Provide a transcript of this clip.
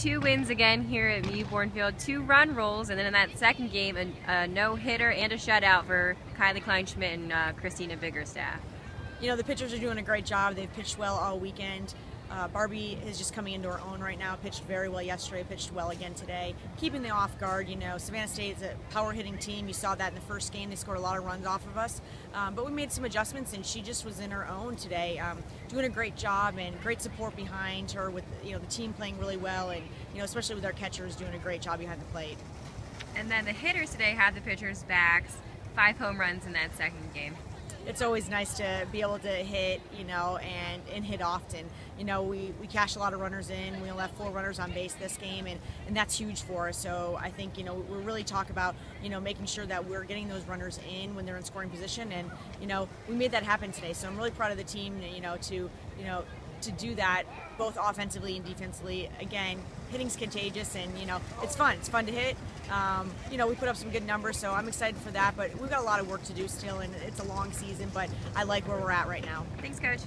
two wins again here at Mewborn Field, two run rules, and then in that second game, a, a no hitter and a shutout for Kylie Kleinschmidt and uh, Christina Biggerstaff. You know, the pitchers are doing a great job. They've pitched well all weekend. Uh, Barbie is just coming into her own right now. Pitched very well yesterday. Pitched well again today. Keeping the off guard. You know, Savannah State is a power hitting team. You saw that in the first game. They scored a lot of runs off of us. Um, but we made some adjustments, and she just was in her own today, um, doing a great job and great support behind her. With you know the team playing really well, and you know especially with our catchers doing a great job behind the plate. And then the hitters today had the pitchers' backs. Five home runs in that second game it's always nice to be able to hit, you know, and, and hit often. You know, we, we cash a lot of runners in. We have four runners on base this game, and, and that's huge for us. So I think, you know, we're really talk about, you know, making sure that we're getting those runners in when they're in scoring position. And, you know, we made that happen today. So I'm really proud of the team, you know, to, you know, to do that both offensively and defensively. Again, hitting's contagious, and you know it's fun. It's fun to hit. Um, you know we put up some good numbers, so I'm excited for that. But we've got a lot of work to do still, and it's a long season. But I like where we're at right now. Thanks, coach.